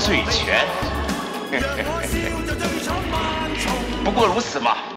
醉拳。不过如此嘛。